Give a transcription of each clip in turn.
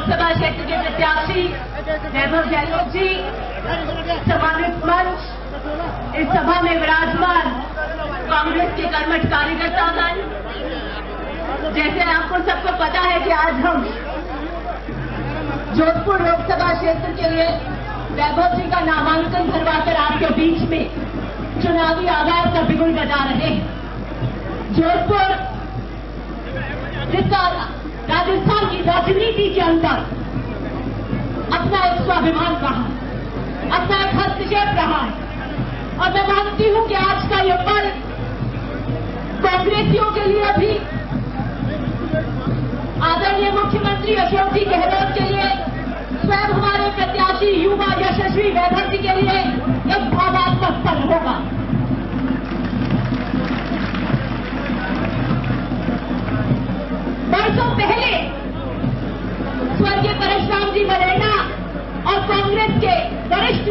لوک سبھا چھیتر کے پرتیاشی ویبو گہلوت جی سمانت منچ، اس سبھا میں وراجمان کانگریس کے کرمٹ کارکرتا گن جیسے آپ کو سب کو پتا ہے کہ آج ہم جودھ پور لوک سبھا چھیتر کے لیے ویبو جی کا نامانکن بھروا کر آپ کے بیچ میں چناوی آغاز کا بگل بجا رہے ہیں۔ جودھ پور راجستھان کی راجنیتی کے اندر اپنا ایک سوابھیمان رہا اپنا ایک ہستشیپ رہا ہے۔ اور میں مانتی ہوں کہ آج کا یہ پل کانگریسوں کے لیے بھی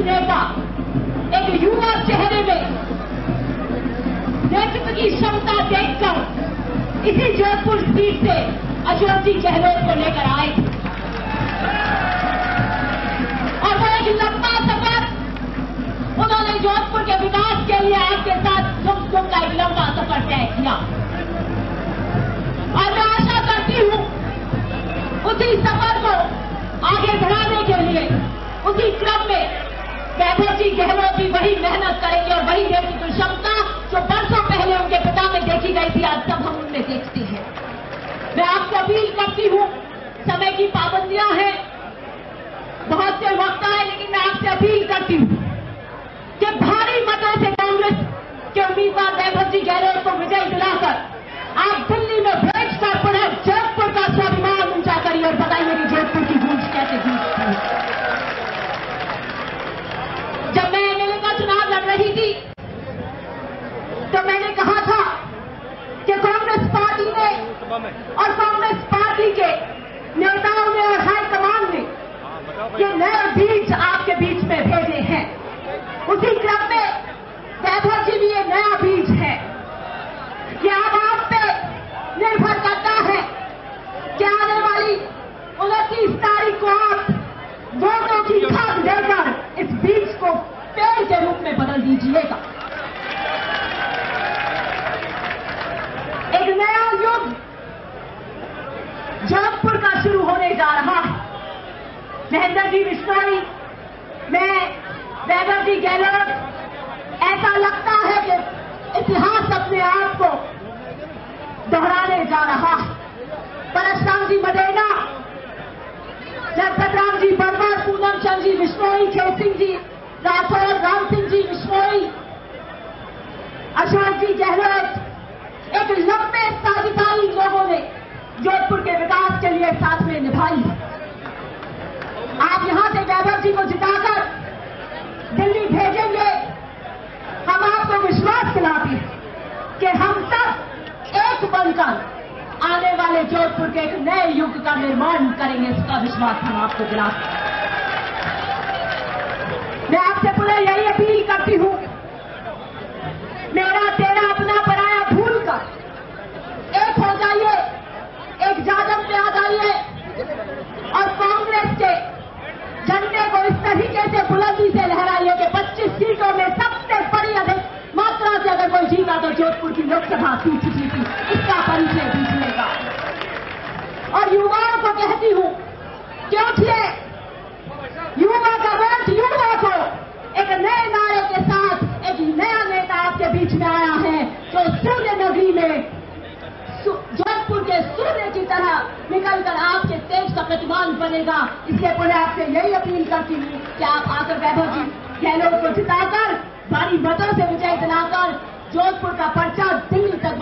نیتا ایک یووا چہرے میں نیتو کی شمتا دیکھ کر اسی جودھ پور سیٹ سے اشوک جی گہلوت کو لے کر آئے۔ اور وہ ایک لمبا سفر انہوں نے جودھ پور کے وکاس کے لیے آپ کے ساتھ سم گم کا ایک لمبا سفر طے کیا۔ اور میں آشا کرتی ہوں، اسی سفر کو آگے بڑھانے کے لیے، اسی کرم میں بابا جی گہلو بھی وہی محنت کریں گے اور وہی دیوی شب اور کانگریس پارٹی کے نیتاؤں نے اور ہائی کمان نے یہ نئے بیج آپ کے بیچ میں بھیجے ہیں۔ اسی کرم میں ویبو جی بھی یہ نیا بیج ہے۔ یہ آپ پہ نربھر کرتا ہے کہ آنے والی انتیس تاریخ کو آپ دونوں کی کھاد دے کر اس بیج کو پیڑ کے روپ میں بدل دیجیے گا۔ مہندر جی وشنائی میں بیبر جی گہلوت ایسا لگتا ہے کہ اتہاس اپنے آپ کو دہرانے جا رہا پرستان جی مدینا جگپت رام جی برما پونم چند جی وشنوئی کھیسنگ جی راتھور رام سنگھ کراچی کو جتا کر دلی بھیجیں گے۔ ہم آپ کو وشواس دلاتے ہیں کہ ہم سب ایک بن کر آنے والے جودھپور کے ایک نئے یگ کا نرمان کریں گے، اس کا وشواس ہم آپ کو دلا ہیں۔ میں آپ سے پورے یہی اپیل کہتی ہوں کہ اٹھیے کا ووٹ یووا کو ایک نئے نارے کے ساتھ ایک نیا نیتا آپ کے بیچ میں آیا ہے جو سوریہ نگری میں جوکپور کے سوریہ کی طرح نکل کر آپ کے تیج کا کٹمان بنے گا اس لیے پہلے آپ سے یہی اپیل کرتی ہوں کہ آپ آ کر ویبھو جی گیلوں کو جتا کر باری متوں سے مجھے دلا کر جوکپور کا پرچہ دلی تک